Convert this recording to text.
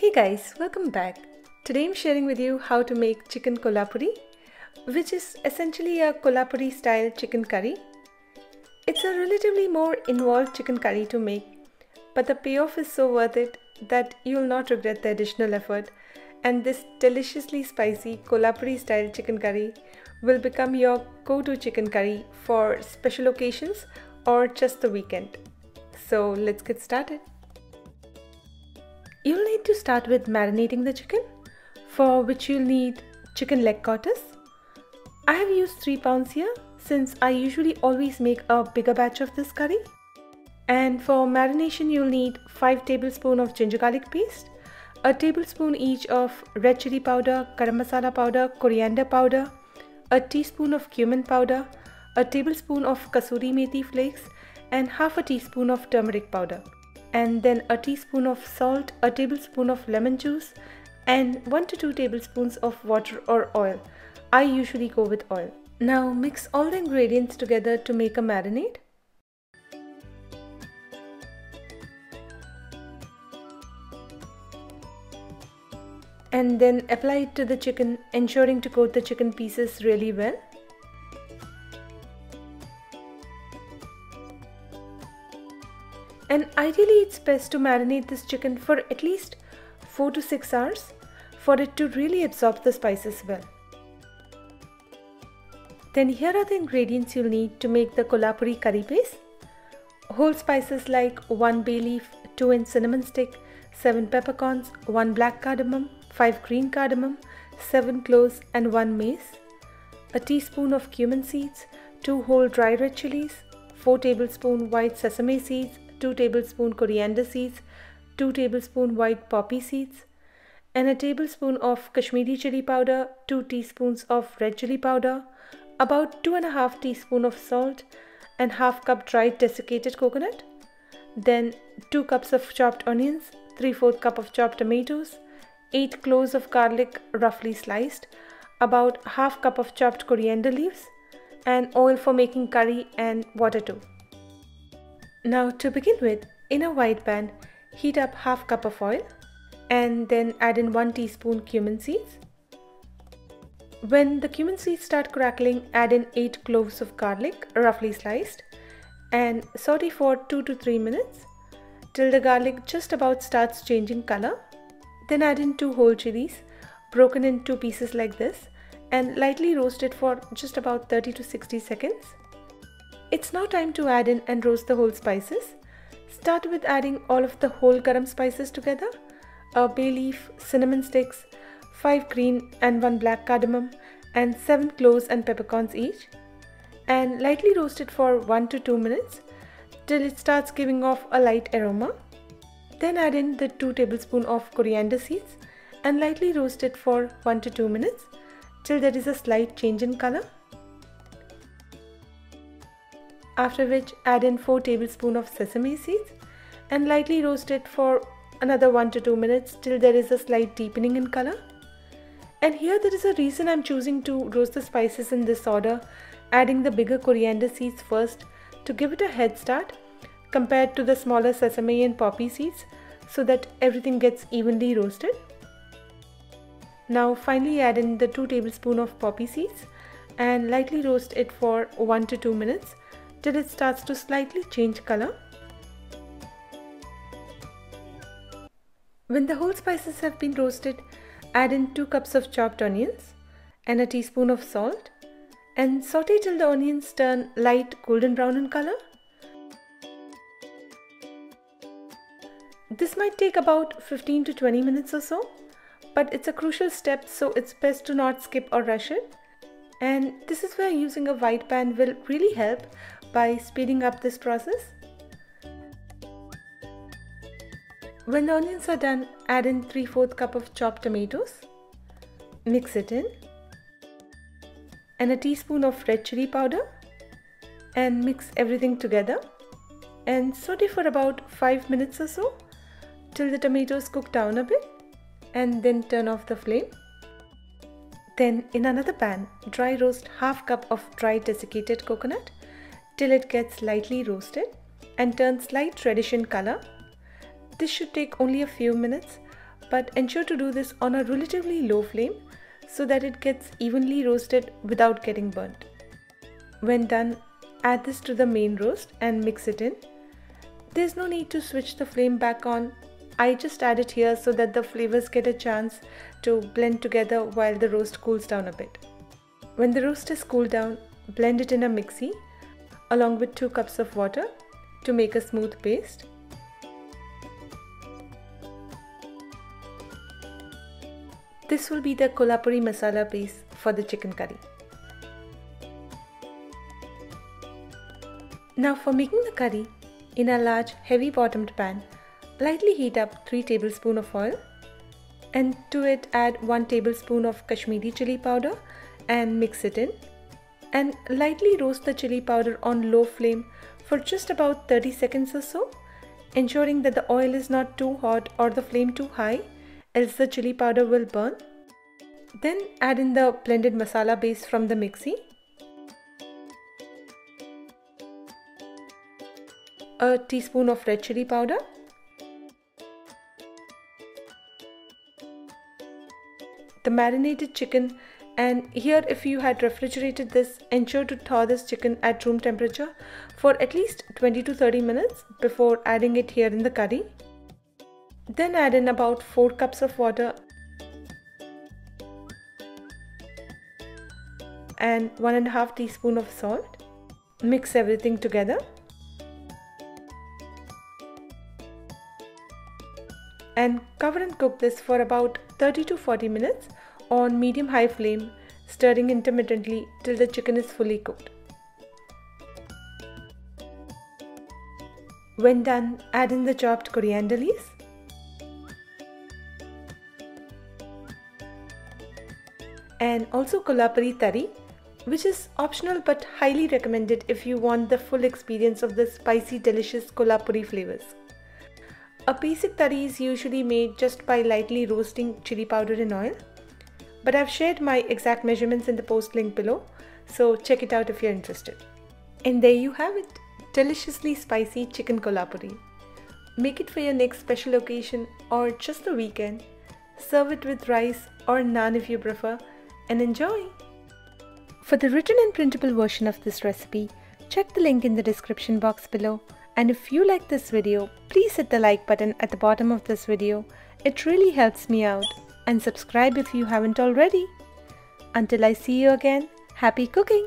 Hey guys, welcome back. Today I'm sharing with you how to make chicken kolhapuri, which is essentially a kolhapuri style chicken curry. It's a relatively more involved chicken curry to make, but the payoff is so worth it that you'll not regret the additional effort. And this deliciously spicy kolhapuri style chicken curry will become your go-to chicken curry for special occasions or just the weekend. So let's get started. To start with marinating the chicken, for which you'll need chicken leg quarters. I have used 3 pounds here since I usually always make a bigger batch of this curry. And for marination you'll need 5 tablespoons of ginger garlic paste, a tablespoon each of red chili powder, garam masala powder, coriander powder, a teaspoon of cumin powder, a tablespoon of kasuri methi flakes and half a teaspoon of turmeric powder and then a teaspoon of salt, a tablespoon of lemon juice and 1 to 2 tablespoons of water or oil. I usually go with oil. Now mix all the ingredients together to make a marinade. And then apply it to the chicken, ensuring to coat the chicken pieces really well. And ideally it's best to marinate this chicken for at least 4 to 6 hours for it to really absorb the spices well. Then here are the ingredients you'll need to make the kolhapuri curry base. Whole spices like 1 bay leaf, 2 inch cinnamon stick, 7 peppercorns, 1 black cardamom, 5 green cardamom, 7 cloves and 1 mace, a teaspoon of cumin seeds, 2 whole dry red chilies, 4 tablespoon white sesame seeds, 2 tablespoon coriander seeds, 2 tablespoon white poppy seeds, and a tablespoon of Kashmiri chili powder, 2 teaspoons of red chili powder, about 2 and a half teaspoon of salt, and half cup dried desiccated coconut. Then 2 cups of chopped onions, 3 4 cup of chopped tomatoes, 8 cloves of garlic roughly sliced, about half cup of chopped coriander leaves, and oil for making curry and water too. Now to begin with, in a wide pan, heat up half cup of oil and then add in 1 teaspoon cumin seeds. When the cumin seeds start crackling, add in 8 cloves of garlic roughly sliced and saute for 2 to 3 minutes till the garlic just about starts changing color. Then add in 2 whole chilies broken in 2 pieces like this and lightly roast it for just about 30 to 60 seconds. It's now time to add in and roast the whole spices. Start with adding all of the whole garam spices together. A bay leaf, cinnamon sticks, 5 green and 1 black cardamom and 7 cloves and peppercorns each. And lightly roast it for 1 to 2 minutes till it starts giving off a light aroma. Then add in the 2 tablespoon of coriander seeds and lightly roast it for 1 to 2 minutes till there is a slight change in color after which add in 4 tablespoons of sesame seeds and lightly roast it for another 1 to 2 minutes till there is a slight deepening in color. And here there is a reason I'm choosing to roast the spices in this order, adding the bigger coriander seeds first to give it a head start compared to the smaller sesame and poppy seeds so that everything gets evenly roasted. Now finally add in the 2 tablespoons of poppy seeds and lightly roast it for 1 to 2 minutes till it starts to slightly change color. When the whole spices have been roasted, add in 2 cups of chopped onions and a teaspoon of salt and saute till the onions turn light golden brown in color. This might take about 15 to 20 minutes or so, but it's a crucial step so it's best to not skip or rush it. And this is where using a wide pan will really help by speeding up this process. When the onions are done, add in 3 4 cup of chopped tomatoes. Mix it in. And a teaspoon of red chili powder. And mix everything together. And saute for about 5 minutes or so till the tomatoes cook down a bit. And then turn off the flame. Then in another pan, dry roast half cup of dry desiccated coconut till it gets lightly roasted and turns light reddish in color. This should take only a few minutes, but ensure to do this on a relatively low flame so that it gets evenly roasted without getting burnt. When done, add this to the main roast and mix it in. There's no need to switch the flame back on. I just add it here so that the flavors get a chance to blend together while the roast cools down a bit. When the roast is cooled down, blend it in a mixie along with 2 cups of water to make a smooth paste. This will be the Kolhapuri masala paste for the chicken curry. Now for making the curry, in a large heavy bottomed pan, lightly heat up 3 tablespoons of oil and to it add 1 tablespoon of Kashmiri chili powder and mix it in and lightly roast the chili powder on low flame for just about 30 seconds or so ensuring that the oil is not too hot or the flame too high else the chili powder will burn. Then add in the blended masala base from the mixie. A teaspoon of red chili powder. The marinated chicken and here if you had refrigerated this ensure to thaw this chicken at room temperature for at least 20 to 30 minutes before adding it here in the curry then add in about 4 cups of water and 1.5 teaspoon of salt. Mix everything together. And cover and cook this for about 30 to 40 minutes on medium high flame, stirring intermittently till the chicken is fully cooked. When done, add in the chopped coriander leaves and also kolhapuri tari which is optional but highly recommended if you want the full experience of the spicy delicious kolhapuri flavors. A basic tari is usually made just by lightly roasting chili powder in oil but I've shared my exact measurements in the post link below so check it out if you're interested. And there you have it, deliciously spicy chicken kolhapuri. Make it for your next special occasion or just the weekend. Serve it with rice or naan if you prefer and enjoy! For the written and printable version of this recipe, check the link in the description box below. And if you like this video, please hit the like button at the bottom of this video. It really helps me out. And subscribe if you haven't already. Until I see you again, happy cooking!